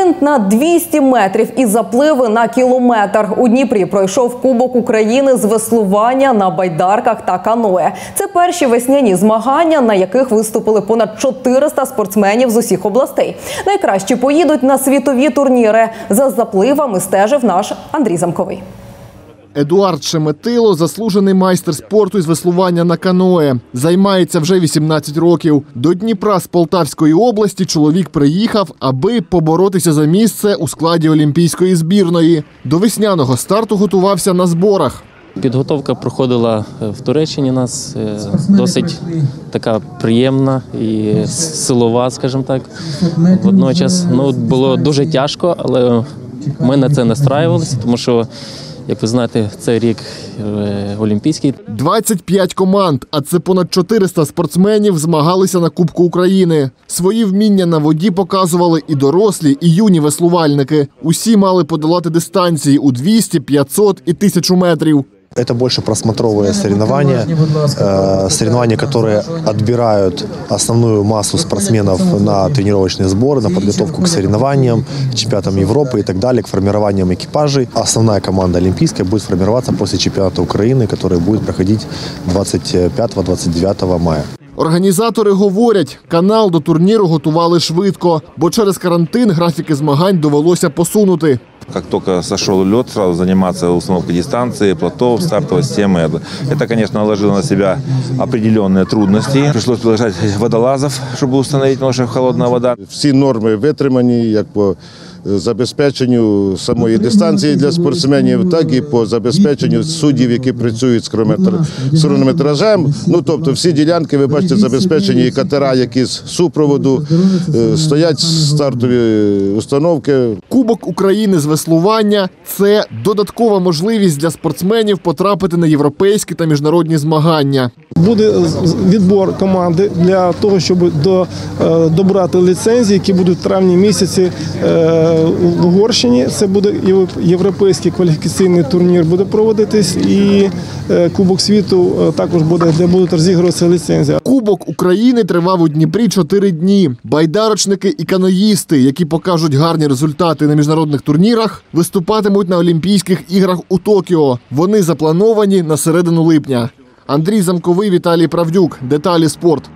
Спринт на 200 метрів і запливи на кілометр. У Дніпрі пройшов Кубок України з веслування на байдарках та каное. Це перші весняні змагання, на яких виступили понад 400 спортсменів з усіх областей. Найкращі поїдуть на світові турніри. За запливами стежив наш Андрій Замковий. Едуард Шеметило – заслужений майстер спорту із веслування на каное. Займається вже 18 років. До Дніпра з Полтавської області чоловік приїхав, аби поборотися за місце у складі олімпійської збірної. До весняного старту готувався на зборах. Підготовка проходила е, в Туреччині. Нас е, досить така приємна і силова, скажімо так. Водночас ну, було дуже тяжко, але ми на це настраювалися, тому що, як ви знаєте, цей рік е, олімпійський. 25 команд, а це понад 400 спортсменів змагалися на Кубку України. Свої вміння на воді показували і дорослі, і юні веслувальники. Усі мали подолати дистанції у 200, 500 і 1000 метрів. Это больше просмотровые соревнования, э, соревнования, которые отбирают основную массу спортсменов на тренировочные сборы, на подготовку к соревнованиям, чемпионатам Европы и так далее, к формированиям экипажей. Основная команда олимпийская будет формироваться после чемпионата Украины, который будет проходить 25-29 мая. Організатори говорять, канал до турніру готували швидко, бо через карантин графіки змагань довелося посунути. Как только сошел лед, сразу заниматься установкой дистанции, плотов, стартовой системы. Это, конечно, наложило на себя определенные трудности. Пришлось приглашать водолазов, чтобы установить, потому что холодная вода. всі норми витримані як по забезпеченню самої дистанції для спортсменів, так і по забезпеченню суддів, які працюють з хронометр- з хронометражем. Ну тобто всі ділянки, ви бачите, забезпечені і катера, які з супроводу е, стоять стартові установки. Кубок України з веслування це додаткова можливість для спортсменів потрапити на європейські та міжнародні змагання. Буде відбор команди для того, щоб е, добрати ліцензії, які будуть в травні місяці е, в Угорщині. Це буде європейський кваліфікаційний турнір буде проводитись, і е, Кубок світу також буде, де будуть розігруватися ліцензії. Кубок України тривав у Дніпрі чотири дні. Байдарочники і каноїсти, які покажуть гарні результати на міжнародних турнірах, виступатимуть на Олімпійських іграх у Токіо. Вони заплановані на середину липня. Андрій Замковий, Віталій Правдюк. Деталі спорт.